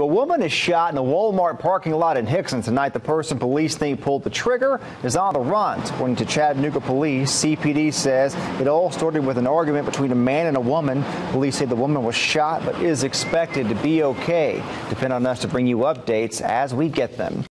A woman is shot in a Walmart parking lot in Hixson tonight. The person police think pulled the trigger is on the run. According to Chattanooga police, CPD says it all started with an argument between a man and a woman. Police say the woman was shot but is expected to be okay. Depend on us to bring you updates as we get them.